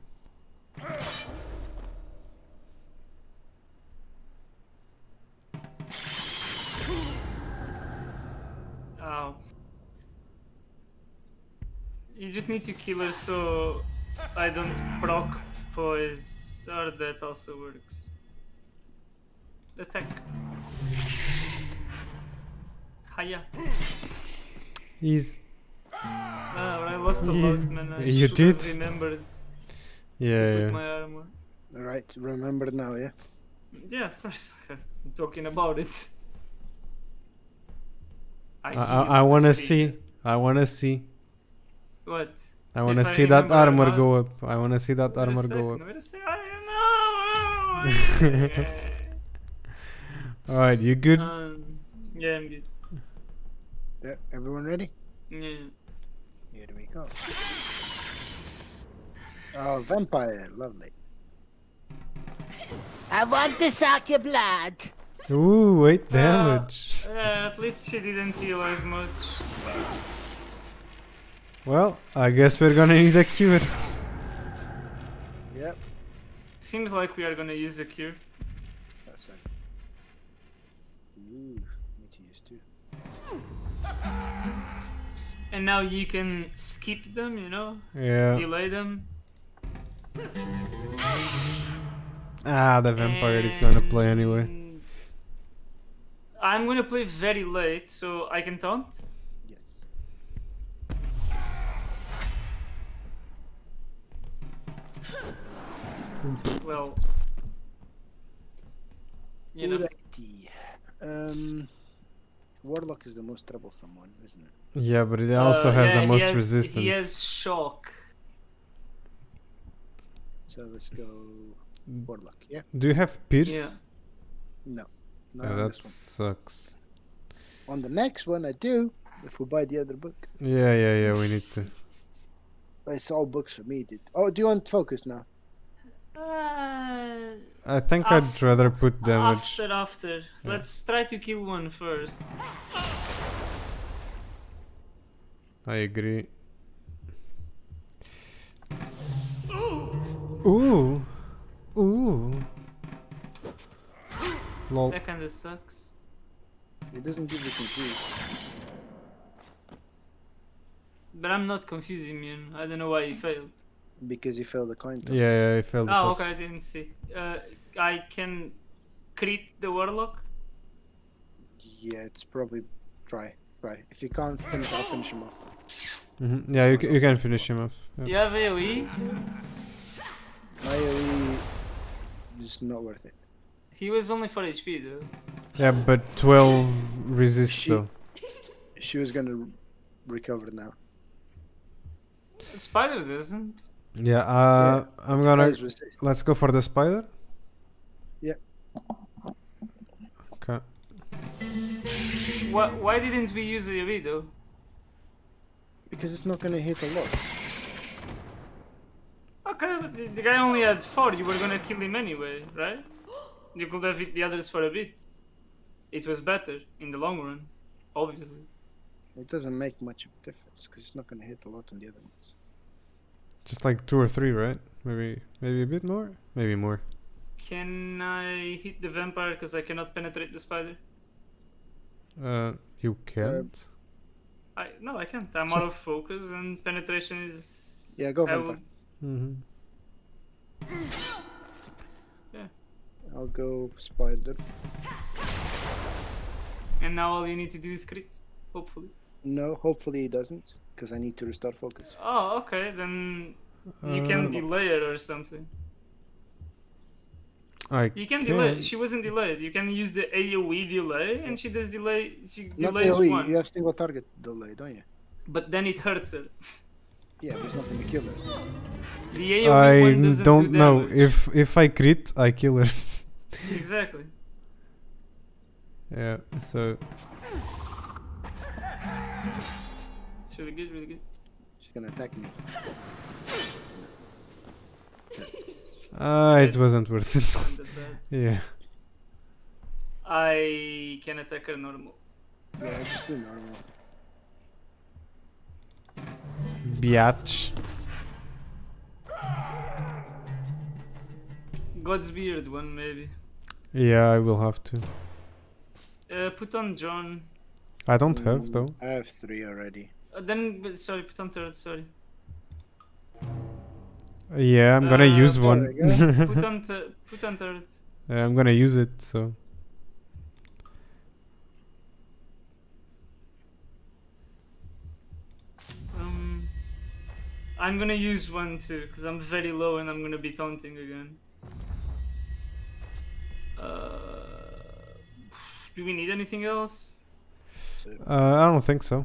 Need to kill her so I don't proc poise, or that also works. Attack. Hiya. He's. Ah, I lost a Yes. man. I You should have did? remembered Yeah, to put yeah. my armor. Alright, remember now, yeah? Yeah, of course. I'm talking about it. I, I, I want to see. I want to see. What? I want to see that armor about- go up. I want to see that armor second, go up. Wait a second. I know. All right, you good? um, yeah, I'm good. Yeah, everyone ready? Yeah. Here we go. Oh, vampire, lovely. I want to suck your blood. Ooh, wait, damage. Yeah, at least she didn't heal as much. Well, I guess we're gonna need a cure. Yep, Seems like we are gonna use a cure. that's it. Ooh, need to use two. And now you can skip them, you know? Yeah. Delay them. Ah, the vampire is gonna play anyway. I'm gonna play very late, so I can taunt. Well, you know, Alrighty. Um, Warlock is the most troublesome one, isn't it? Yeah, but it also uh, has yeah, the he most has- resistance. He has shock. So let's go Warlock. Yeah? Do you have Pierce? No. No, Yeah, on that this sucks. On the next one, I do. If we buy the other book, Yeah, yeah, yeah. We need to. it's all books for me, dude. Oh, do you want focus now? Uh, I think Af- I'd rather put damage. After, after. Let's try to kill one first. I agree. Ooh, ooh. Lol. That kinda sucks. It doesn't give you confused. But I'm not confusing you. I don't know why he failed. Because you failed the coin toss. Yeah, yeah, I failed the Oh, toss. okay, I didn't see. Uh, I can crit the warlock. Yeah, it's probably try. Try. If you can't finish, I'll finish him off. Mhm, Yeah, you, ca- you can finish him off. yeah. You have AoE. My AoE is not worth it. He was only 4 HP though. Yeah, but 12 resist She- though. She was gonna recover now. Spider doesn't. Yeah, uh, I'm gonna. Let's go for the spider. Yeah. Okay. Why, why didn't we use the though? Because it's not gonna hit a lot. Okay, but the, the guy only had 4. You were gonna kill him anyway, right? You could have hit the others for a bit. It was better in the long run, obviously. It doesn't make much of a difference because it's not gonna hit a lot on the other ones. Just like two or three, right? Maybe, maybe a bit more. Maybe more. Can I hit the vampire because I cannot penetrate the spider? Uh, you can't. I no, I can't. I'm It's out of focus, and penetration is. Yeah, go I vampire. would- hmm yeah. I'll go spider. And now all you need to do is crit, hopefully. No, hopefully he doesn't, because I need to restore focus. Oh, okay, then you can Uh, delay it or something. I You can delay. can. She wasn't delayed. You can use the AOE delay, and she does delay. She Not delays AoE, one, you have single target delay, don't you? but then it hurts her. Yeah, there's nothing to kill her. The AOE I one doesn't don't do know if if I crit, I kill her. exactly. yeah. So It's really good, really good. She's gonna attack me. uh, it wasn't worth it. Not that bad. yeah. I can attack her normal. Yeah, just do normal. Biatch. God's beard one maybe. Yeah, I will have to. Uh, put on John. I don't have Mm, though. I have three already. Uh, then sorry, put on Turd. Sorry. Yeah, I'm gonna Uh, use one. Put on put on Turd. Yeah, I'm gonna use it. So Um, I'm gonna use one too because I'm very low and I'm gonna be taunting again. Uh, Do we need anything else? Uh, I don't think so.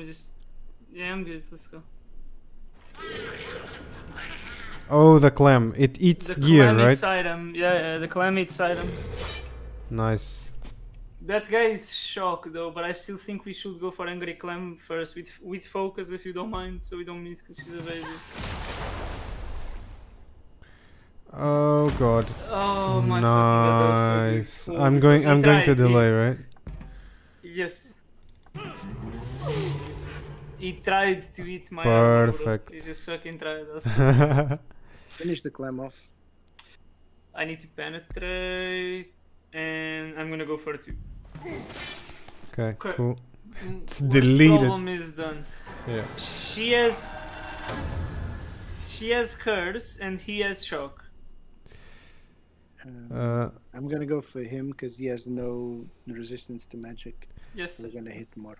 Me just. Yeah, I'm good. Let's go. Oh, the clam. It eats the gear, clam right? eats item. Yeah, yeah, the clam eats items. Nice. That guy is shocked though, but I still think we should go for Angry Clam first with with focus if you don't mind, so we don't miss because she's a baby. Oh god. Oh my fucking god, that so nice. Oh, I'm going. I'm going to delay, right? Yes. He tried to eat my armor, bro. Perfect. He just fucking tried. That's Finish the clam off. I need to penetrate, and I'm gonna go for two. okay, Okay. cool. Mm, It's worst deleted. Problem is done. Yeah. She has. She has curse and he has shock. Um, Uh, I'm gonna go for him because he has no resistance to magic. Yes. We're gonna hit more.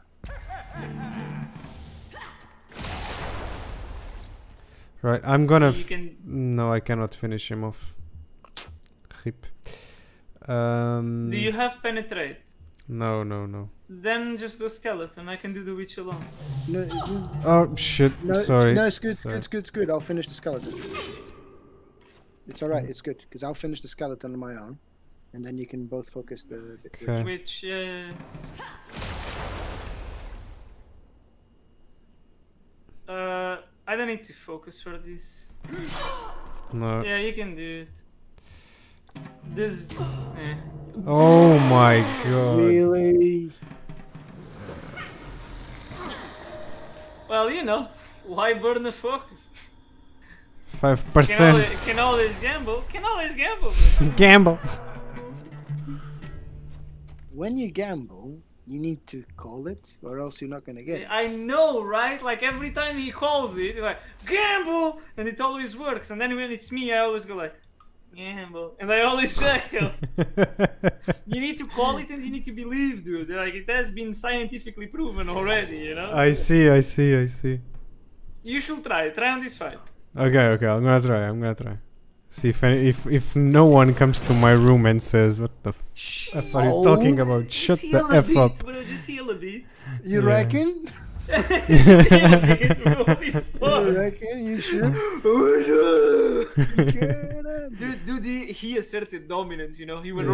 Right. I'm gonna. You f- can. No, I cannot finish him off. Rip. Um. Do you have penetrate? No, no, no. Then just go skeleton. I can do the witch alone. No, you- Oh shit! no, Sorry. no, it's good, it's Sorry. good, it's good, it's good. I'll finish the skeleton. It's alright, it's good because I'll finish the skeleton on my own, and then you can both focus the. the the- Okay. Which yeah. Uh, I don't need to focus for this. No. Yeah, you can do it. This. Eh. Oh my god. Really? Well, you know, why burn the focus? Five Can percent. always, can always gamble. Can always gamble. man. Gamble. When you gamble, you need to call it, or else you're not gonna get it. I know, right? Like every time he calls it, he's like gamble, and it always works. And then when it's me, I always go like gamble, and I always fail. Oh. you need to call it, and you need to believe, dude. Like it has been scientifically proven already. You know. I see. I see. I see. You should try. Try on this fight. Okay. Okay. I'm gonna try. I'm gonna try. See if any, if if no one comes to my room and says, "What the f are you talking about?" Shut the heal a f bit, up. bro. Just heal a bit. You Yeah. reckon? Just heal a bit, bro. Holy You reckon? You sure? Dude, dude, he, he asserted dominance, you know. He went.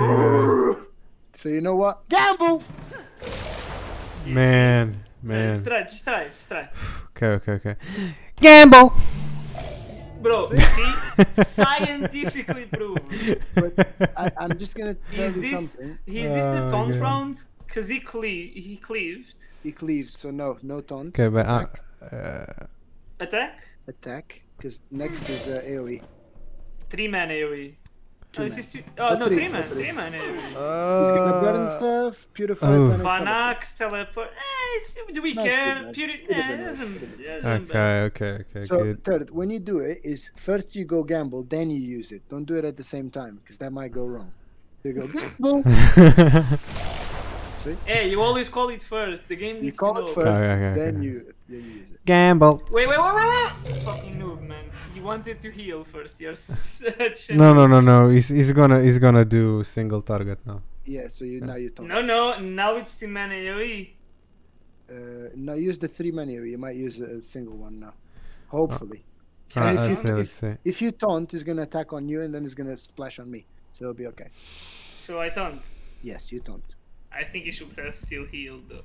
so you know what? Gamble. Man, man. Just try, just try, just try. Okay. Okay. Okay. Gamble. Bro, see? Scientifically proven. But I, I'm just gonna tell Is you this something. is this the Oh, taunt God. round? Cause he cle he cleaved. He cleaved, so no, no taunt. Okay, but uh, attack, uh, Attack? attack, because next is uh, AOE. Three man AoE. Two Oh, this man. is two oh Oh, no three, three man, three. three man AoE. He's gonna burn uh, stuff, purify, oh. burn. Panax, teleport. Eh, do we Not care? Puri- eh, it worse, doesn't, could've been doesn't okay, okay, okay, So good. Turd, when you do it, is first you go gamble, then you use it. Don't do it at the same time, because that might go wrong. You go gamble, see? Hey, you always call it first. The game You call to it know. first, Okay, okay, then okay. you then you use it. Gamble. Wait, wait, wait, wait, wait! Fucking noob, man. You wanted to heal first. You're such a No, no, no, no. He's he's gonna he's gonna do single target now. Yeah, so you now you taunt. No, no, now it's two man AoE. Uh, no, use the three menu. You might use a, a single one now. Hopefully. Can Alright, I if let's you- see, taunt? let's see. If you taunt, it's gonna attack on you and then it's gonna splash on me. So it'll be okay. So I taunt. Yes, you taunt. I think you should have still healed though.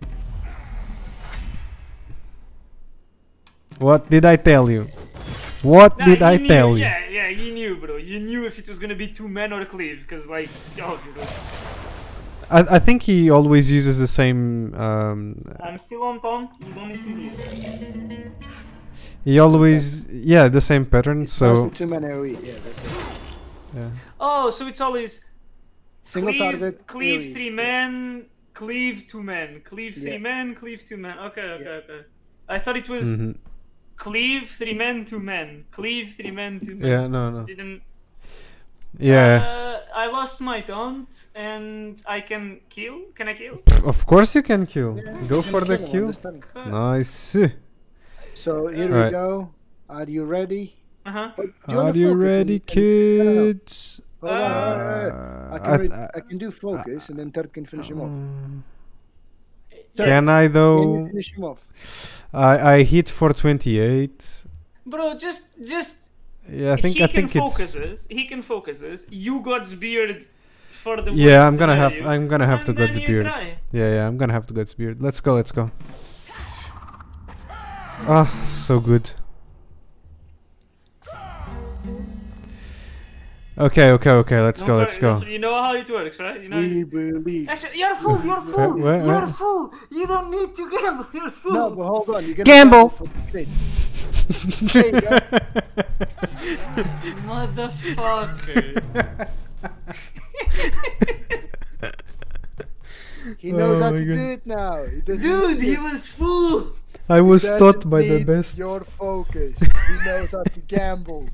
What did I tell you? What Nah, did I knew, tell you? Yeah, yeah, you knew, bro. You knew if it was gonna be two men or a cleave, because like, oh, I, I think he always uses the same. Um, I'm still on taunt. You don't need to heal. he always yeah the same pattern. It's So two man AoE. Yeah, that's it. yeah. Oh, so it's always Single cleave, target. cleave AoE. three men, cleave two men, cleave three Yeah. men, cleave two men. Okay, okay, Yeah. okay. I thought it was mhm. cleave three men, two men, cleave three men, two men. Yeah, no, no. Didn't. Yeah. Uh, I lost my taunt and I can kill. Can I kill? Of course you can kill. Yeah, Go for the kill. Nice. So here Right. we go. Are you ready? Uh huh. Do Are you ready, kids? Hold on, Uh, hold on, hold on. I can, I read, I can do focus and then Turd can finish him off. Turd, Can I Can though? finish him off? I I hit for 28. Bro, just just Yeah, I think he I can think it's. focus us. He can focus us. You God's beard for the Yeah, I'm gonna have scenario, I'm gonna have to and go then you beard. try. Yeah, yeah, I'm gonna have to go beard. Let's go, let's go. Ah, so good. Okay, okay, okay. Let's Don't go, let's go. You know how it works, right? You know. We believe. Actually, you're a fool. You're a fool. where- you're a fool. You don't need to gamble. You're a fool. No, but hold on. You're gonna Gamble. for the trade. There you go. Motherfucker. He knows Oh how to God. do it now. He Dude, he was fool. I was taught by the best. Your focus. he knows how to gamble.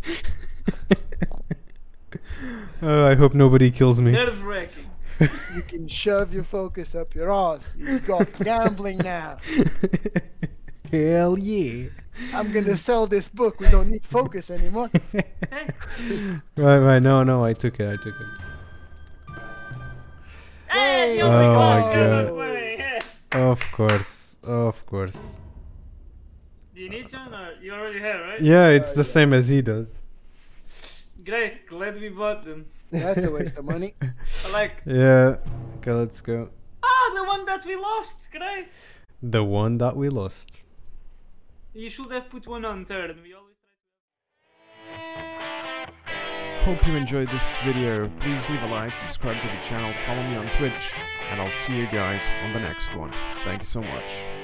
Oh, I hope nobody kills me. Nerve wracking. You can shove your focus up your ass. He's got gambling now. Hell yeah. I'm gonna sell this book. We don't need focus anymore. Right, right. No, no, I took it. I took it. Hey, Oh oh my my god. God. Of course, of course. Do you need one or uh, you already have, right? Yeah, it's the yeah. same as he does. Great. Glad we bought them. That's a waste of money. I like. Yeah. Okay, let's go. Ah, the one that we lost. Great. The one that we lost. You should have put one on Turd. We always try. Hope you enjoyed this video. Please leave a like, subscribe to the channel, follow me on Twitch, and I'll see you guys on the next one. Thank you so much.